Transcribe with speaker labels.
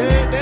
Speaker 1: Hey,